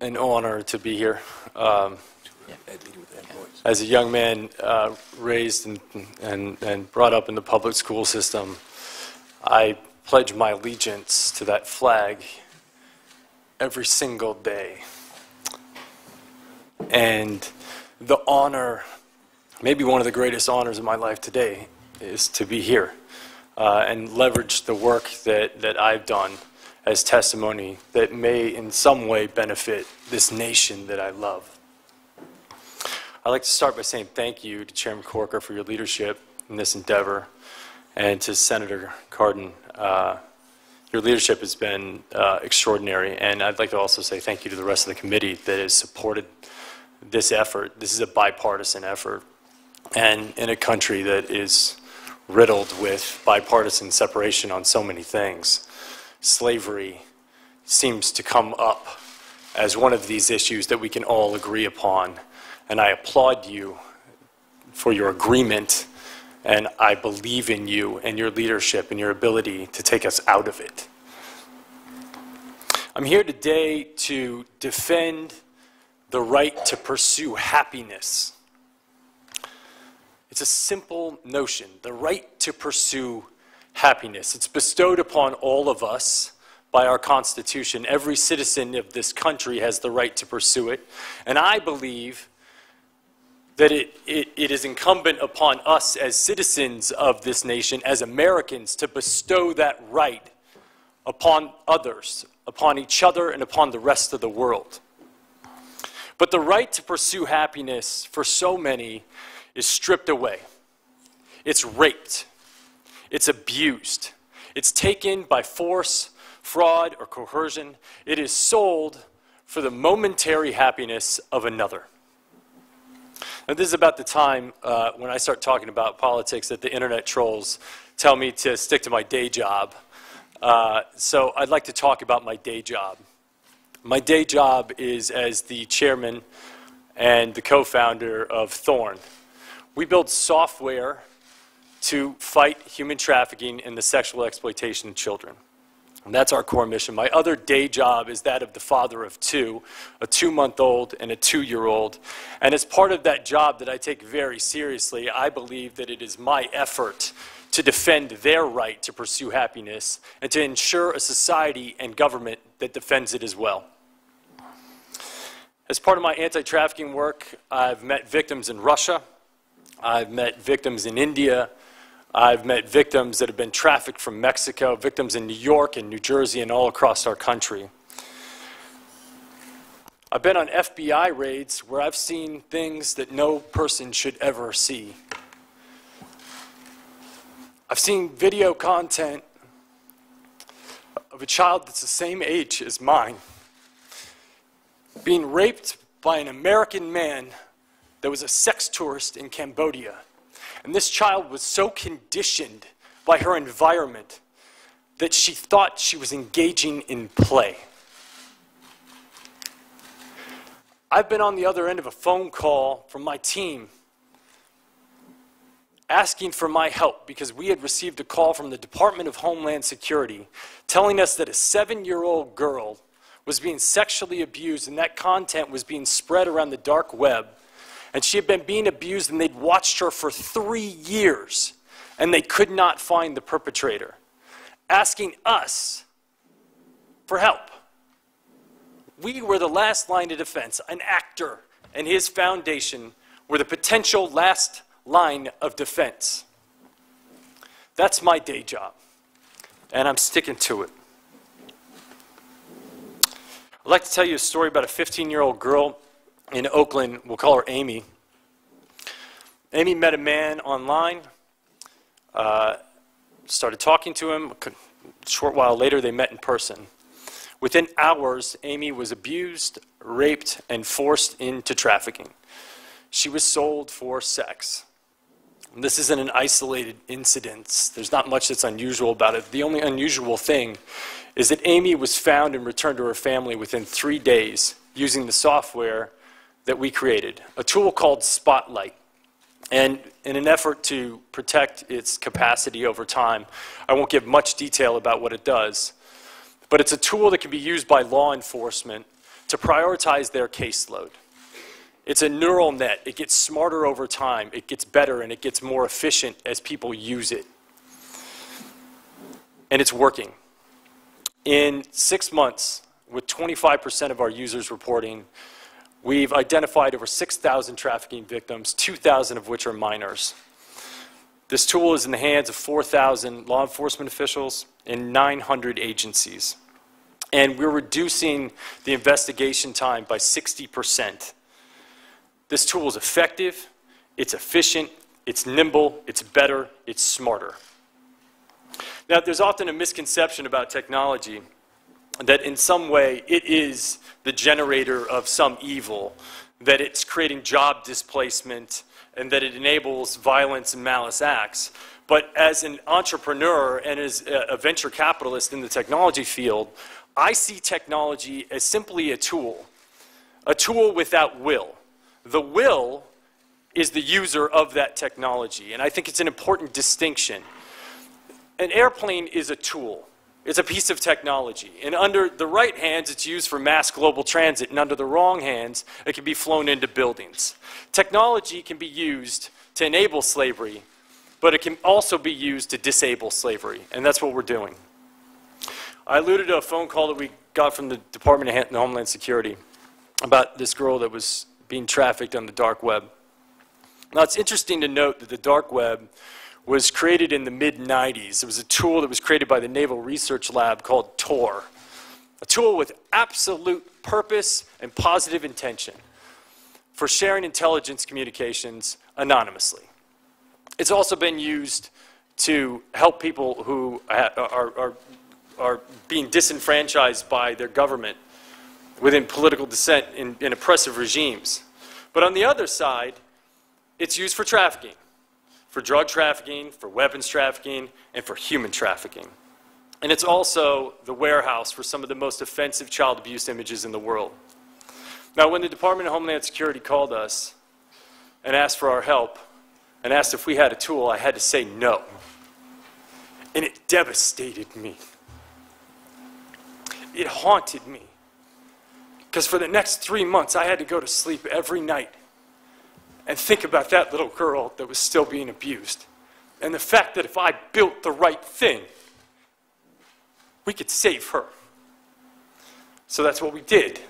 an honor to be here. Um, as a young man uh, raised and, and, and brought up in the public school system, I pledge my allegiance to that flag every single day. And the honor, maybe one of the greatest honors of my life today, is to be here uh, and leverage the work that, that I've done as testimony that may in some way benefit this nation that I love. I'd like to start by saying thank you to Chairman Corker for your leadership in this endeavor and to Senator Cardin. Uh, your leadership has been uh, extraordinary, and I'd like to also say thank you to the rest of the committee that has supported this effort. This is a bipartisan effort, and in a country that is riddled with bipartisan separation on so many things, slavery seems to come up as one of these issues that we can all agree upon. And I applaud you for your agreement, and I believe in you and your leadership and your ability to take us out of it. I'm here today to defend the right to pursue happiness. It's a simple notion the right to pursue happiness. It's bestowed upon all of us by our Constitution. Every citizen of this country has the right to pursue it. And I believe that it, it, it is incumbent upon us as citizens of this nation, as Americans, to bestow that right upon others, upon each other, and upon the rest of the world. But the right to pursue happiness for so many is stripped away. It's raped. It's abused. It's taken by force, fraud, or coercion. It is sold for the momentary happiness of another. Now, this is about the time uh, when I start talking about politics that the internet trolls tell me to stick to my day job. Uh, so I'd like to talk about my day job. My day job is as the chairman and the co-founder of Thorn. We build software to fight human trafficking and the sexual exploitation of children. And that's our core mission. My other day job is that of the father of two, a two month old and a two year old. And as part of that job that I take very seriously, I believe that it is my effort to defend their right to pursue happiness and to ensure a society and government that defends it as well. As part of my anti trafficking work, I've met victims in Russia, I've met victims in India, I've met victims that have been trafficked from Mexico, victims in New York and New Jersey and all across our country. I've been on FBI raids where I've seen things that no person should ever see. I've seen video content of a child that's the same age as mine being raped by an American man that was a sex tourist in Cambodia. And this child was so conditioned by her environment that she thought she was engaging in play. I've been on the other end of a phone call from my team asking for my help because we had received a call from the Department of Homeland Security telling us that a seven year old girl was being sexually abused and that content was being spread around the dark web and she had been being abused, and they'd watched her for three years, and they could not find the perpetrator, asking us for help. We were the last line of defense. An actor and his foundation were the potential last line of defense. That's my day job, and I'm sticking to it. I'd like to tell you a story about a 15 year old girl in Oakland. We'll call her Amy. Amy met a man online, uh, started talking to him. A short while later, they met in person. Within hours, Amy was abused, raped, and forced into trafficking. She was sold for sex. And this isn't an isolated incident. There's not much that's unusual about it. The only unusual thing is that Amy was found and returned to her family within three days using the software that we created, a tool called Spotlight. And in an effort to protect its capacity over time, I won't give much detail about what it does, but it's a tool that can be used by law enforcement to prioritize their caseload. It's a neural net. It gets smarter over time. It gets better and it gets more efficient as people use it. And it's working. In six months, with 25% of our users reporting, we've identified over 6,000 trafficking victims, 2,000 of which are minors. This tool is in the hands of 4,000 law enforcement officials and 900 agencies. And we're reducing the investigation time by 60%. This tool is effective, it's efficient, it's nimble, it's better, it's smarter. Now, there's often a misconception about technology that in some way it is the generator of some evil, that it's creating job displacement, and that it enables violence and malice acts. But as an entrepreneur and as a venture capitalist in the technology field, I see technology as simply a tool, a tool without will. The will is the user of that technology, and I think it's an important distinction. An airplane is a tool. It's a piece of technology. And under the right hands, it's used for mass global transit, and under the wrong hands, it can be flown into buildings. Technology can be used to enable slavery, but it can also be used to disable slavery, and that's what we're doing. I alluded to a phone call that we got from the Department of Homeland Security about this girl that was being trafficked on the dark web. Now, it's interesting to note that the dark web was created in the mid-90s. It was a tool that was created by the Naval Research Lab called Tor, a tool with absolute purpose and positive intention for sharing intelligence communications anonymously. It's also been used to help people who are, are, are being disenfranchised by their government within political dissent in, in oppressive regimes. But on the other side, it's used for trafficking, for drug trafficking, for weapons trafficking, and for human trafficking. And it's also the warehouse for some of the most offensive child abuse images in the world. Now, when the Department of Homeland Security called us and asked for our help and asked if we had a tool, I had to say no. And it devastated me it haunted me. Because for the next three months, I had to go to sleep every night and think about that little girl that was still being abused. And the fact that if I built the right thing, we could save her. So that's what we did.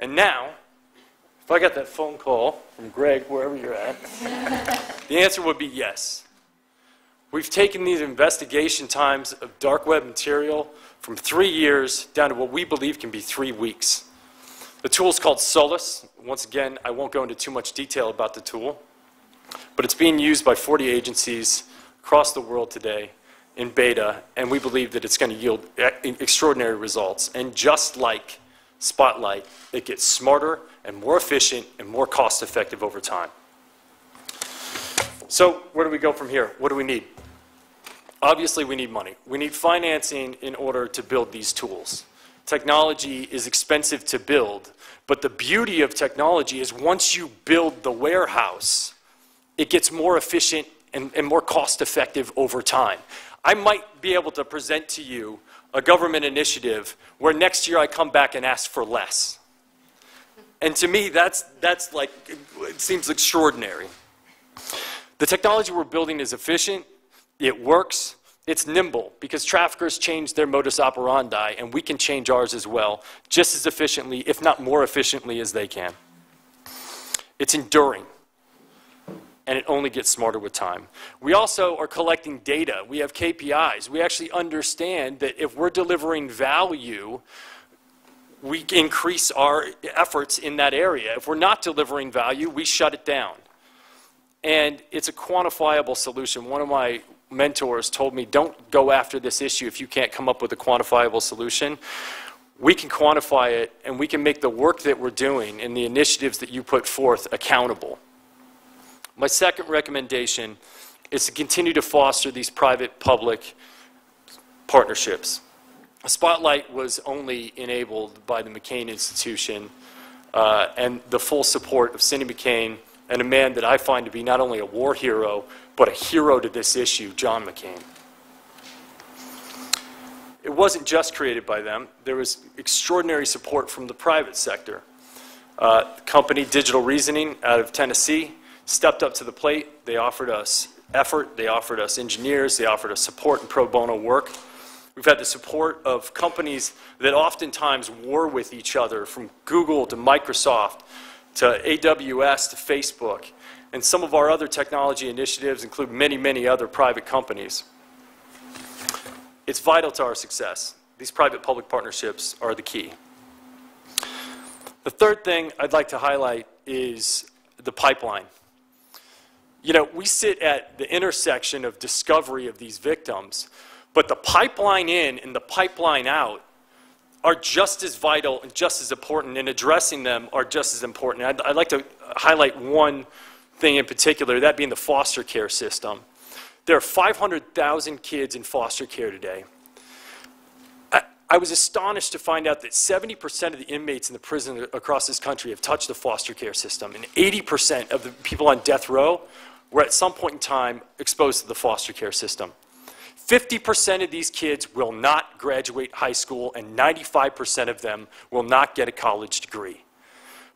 And now, if I got that phone call from Greg, wherever you're at, the answer would be yes. We've taken these investigation times of dark web material from three years down to what we believe can be three weeks. The tool is called Solis. Once again, I won't go into too much detail about the tool, but it's being used by 40 agencies across the world today in beta, and we believe that it's going to yield extraordinary results. And just like Spotlight, it gets smarter and more efficient and more cost effective over time. So where do we go from here? What do we need? Obviously, we need money. We need financing in order to build these tools. Technology is expensive to build, but the beauty of technology is once you build the warehouse, it gets more efficient and, and more cost effective over time. I might be able to present to you a government initiative where next year I come back and ask for less. And to me, that's, that's like, it seems extraordinary. The technology we're building is efficient, it works. It's nimble because traffickers change their modus operandi, and we can change ours as well, just as efficiently, if not more efficiently, as they can. It's enduring, and it only gets smarter with time. We also are collecting data. We have KPIs. We actually understand that if we're delivering value, we increase our efforts in that area. If we're not delivering value, we shut it down. And it's a quantifiable solution. One of my mentors told me, don't go after this issue if you can't come up with a quantifiable solution. We can quantify it and we can make the work that we're doing and the initiatives that you put forth accountable. My second recommendation is to continue to foster these private-public partnerships. A spotlight was only enabled by the McCain Institution uh, and the full support of Cindy McCain and a man that I find to be not only a war hero, but a hero to this issue, John McCain. it wasn't just created by them. There was extraordinary support from the private sector. Uh, company Digital Reasoning out of Tennessee stepped up to the plate. They offered us effort, they offered us engineers, they offered us support and pro bono work. We've had the support of companies that oftentimes war with each other, from Google to Microsoft to AWS to Facebook. And some of our other technology initiatives include many, many other private companies. It's vital to our success. These private-public partnerships are the key. The third thing I'd like to highlight is the pipeline. You know, we sit at the intersection of discovery of these victims, but the pipeline in and the pipeline out are just as vital and just as important, and addressing them are just as important. I'd, I'd like to highlight one thing in particular, that being the foster care system. There are 500,000 kids in foster care today. I was astonished to find out that 70% of the inmates in the prison across this country have touched the foster care system, and 80% of the people on death row were at some point in time exposed to the foster care system. 50% of these kids will not graduate high school, and 95% of them will not get a college degree.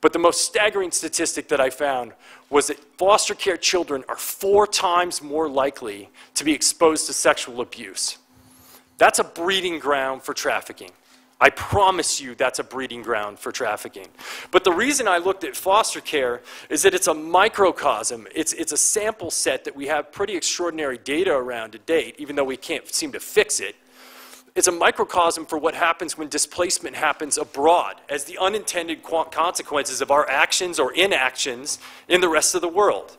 But the most staggering statistic that I found was that foster care children are four times more likely to be exposed to sexual abuse. That's a breeding ground for trafficking. I promise you that's a breeding ground for trafficking. But the reason I looked at foster care is that it's a microcosm. It's, it's a sample set that we have pretty extraordinary data around to date, even though we can't seem to fix it. It's a microcosm for what happens when displacement happens abroad as the unintended consequences of our actions or inactions in the rest of the world.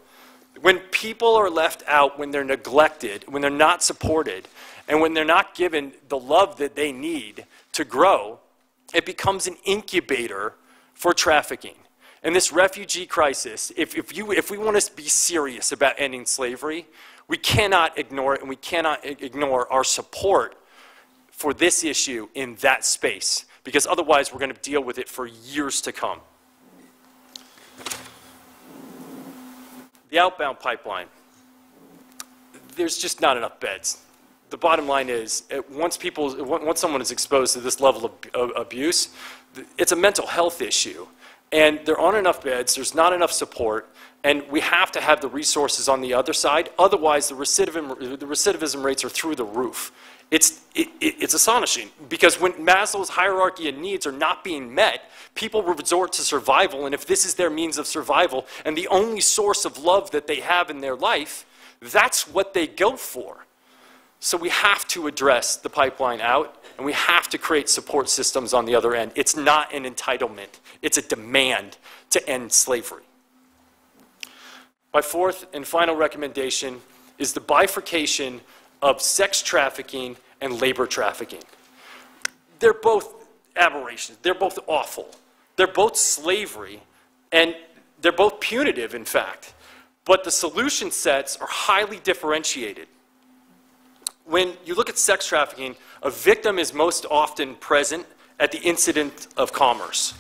When people are left out, when they're neglected, when they're not supported, and when they're not given the love that they need to grow, it becomes an incubator for trafficking. And this refugee crisis, if, if, you, if we want to be serious about ending slavery, we cannot ignore it and we cannot ignore our support for this issue in that space because otherwise we're going to deal with it for years to come. The outbound pipeline. There's just not enough beds the bottom line is, uh, once people, uh, once someone is exposed to this level of, of abuse, it's a mental health issue. And there aren't enough beds, there's not enough support, and we have to have the resources on the other side. Otherwise, the recidivism, the recidivism rates are through the roof. It's, it, it's astonishing because when Maslow's hierarchy of needs are not being met, people resort to survival, and if this is their means of survival and the only source of love that they have in their life, that's what they go for. So we have to address the pipeline out, and we have to create support systems on the other end. It's not an entitlement, it's a demand to end slavery. My fourth and final recommendation is the bifurcation of sex trafficking and labor trafficking. They're both aberrations, they're both awful, they're both slavery, and they're both punitive, in fact. But the solution sets are highly differentiated when you look at sex trafficking, a victim is most often present at the incident of commerce.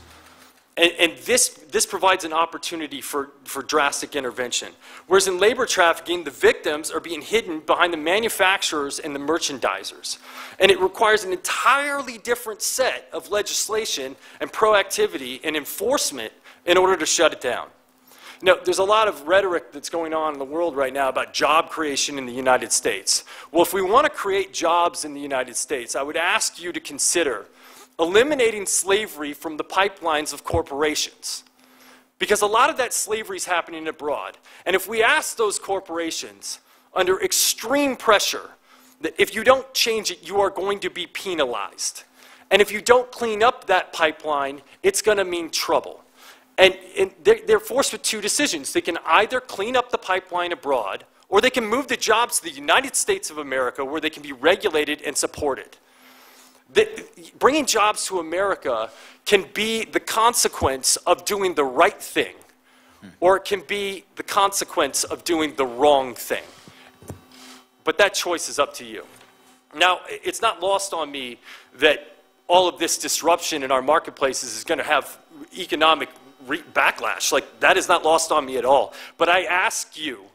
And, and, this, this provides an opportunity for, for drastic intervention. Whereas in labor trafficking, the victims are being hidden behind the manufacturers and the merchandisers. And it requires an entirely different set of legislation and proactivity and enforcement in order to shut it down. Now, there's a lot of rhetoric that's going on in the world right now about job creation in the United States. Well, if we want to create jobs in the United States, I would ask you to consider eliminating slavery from the pipelines of corporations. Because a lot of that slavery is happening abroad. And if we ask those corporations under extreme pressure that if you don't change it, you are going to be penalized. And if you don't clean up that pipeline, it's going to mean trouble. And, and they're, they're forced with two decisions. They can either clean up the pipeline abroad, or they can move the jobs to the United States of America where they can be regulated and supported. The, bringing jobs to America can be the consequence of doing the right thing, hmm. or it can be the consequence of doing the wrong thing. But that choice is up to you. Now, it's not lost on me that all of this disruption in our marketplaces is going to have economic backlash. Like, that is not lost on me at all. But I ask you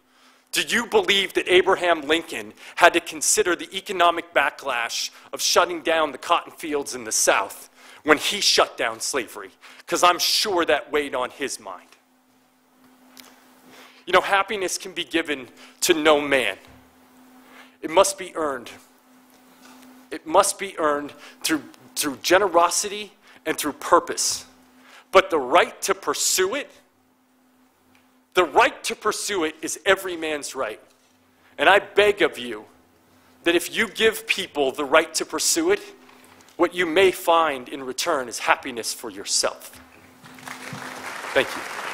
Do you believe that Abraham Lincoln had to consider the economic backlash of shutting down the cotton fields in the South when he shut down slavery? Because I'm sure that weighed on his mind. You know, happiness can be given to no man, it must be earned. It must be earned through, through generosity and through purpose. But the right to pursue it, the right to pursue it is every man's right. And I beg of you that if you give people the right to pursue it, what you may find in return is happiness for yourself. Thank you.